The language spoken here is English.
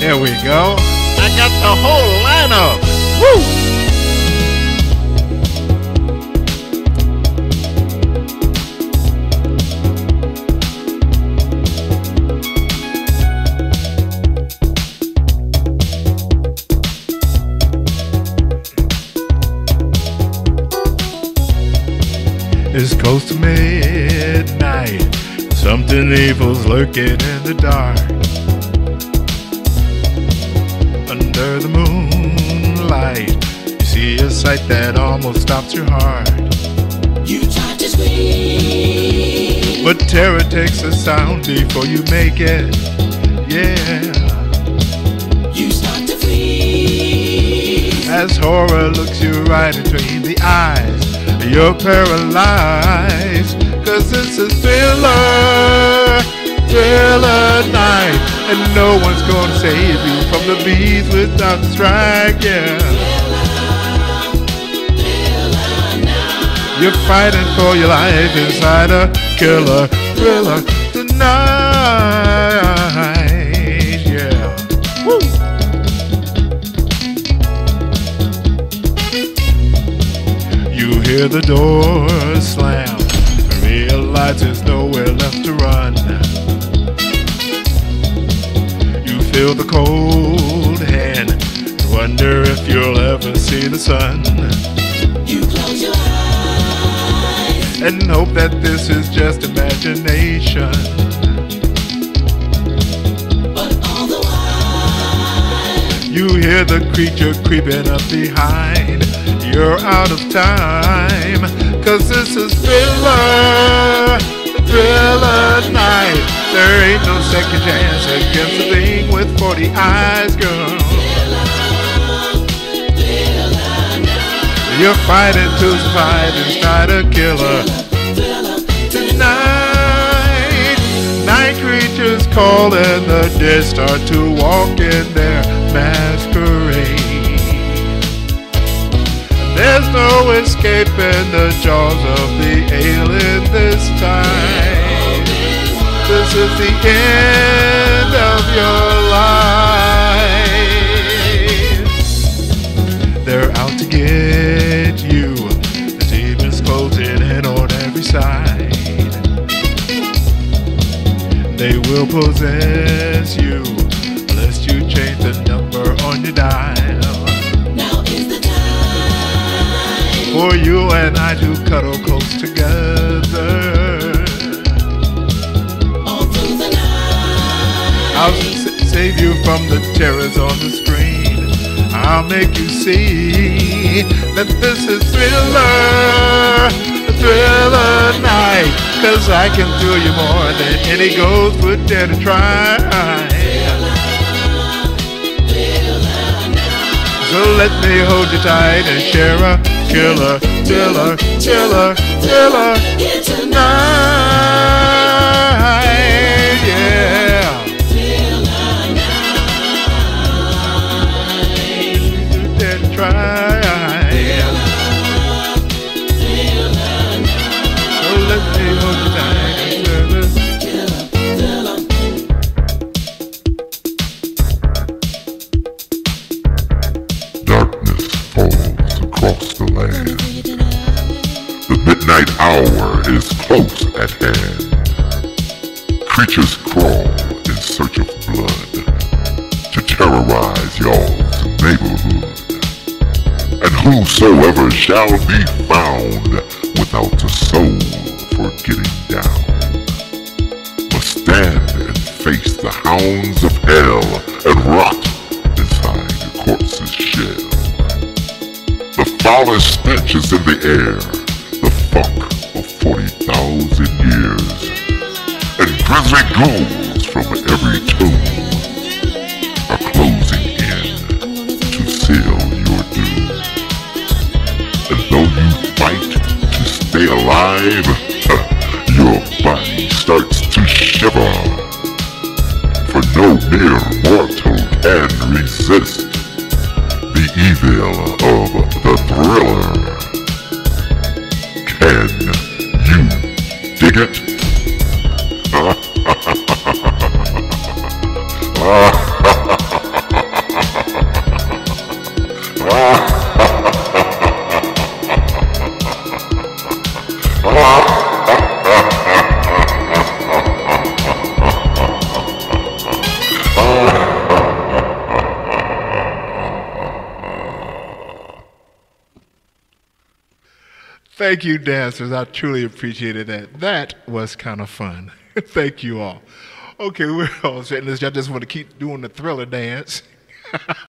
There we go. I got the whole lineup. It's close to midnight. Something evil's lurking in the dark. Under the moonlight, you see a sight that almost stops your heart. You try to scream, but terror takes a sound before you make it. Yeah. You start to freeze as horror looks you right between the eyes you're paralyzed. Cause it's a thriller, thriller night. And no one's gonna save you from the bees without yeah. You're fighting for your life inside a killer thriller tonight. Yeah. Woo. You hear the door slam, realize there's nowhere left to run. Feel the cold hand, wonder if you'll ever see the sun. You close your eyes and hope that this is just imagination. But all the while, you hear the creature creeping up behind you're out of time. Cause this is thriller, There ain't no second chance against a thing with 40 eyes, girl. You're fighting to survive inside a killer. Tonight, night creatures call and the dead start to walk in their masquerade. There's no escaping the jaws of the alien this time. This is the end of your life. They're out to get you. The demons closing in on every side. They will possess you unless you change the number on your dial. Now is the time for you and I to cuddle close together. Save you from the terrors on the screen. I'll make you see that this is thriller, thriller night. Cause I can thrill you more than any ghost would dare to try. So let me hold you tight and share a killer, killer, killer, killer tonight. Tight Darkness falls across the land. The midnight hour is close at hand. Creatures crawl in search of blood to terrorize y'all's neighborhood. And whosoever shall be found without a soul for getting down must stand and face the hounds of hell and rot inside the corpse's shell. The foulest stench is in the air, the funk of 40,000 years. And grisly ghouls from every tomb stay alive, your body starts to shiver. For no mere mortal can resist the evil of the thriller. Can you dig it? Thank you, dancers. I truly appreciated that. That was kind of fun. Thank you all. Okay, we're all this. I just want to keep doing the thriller dance.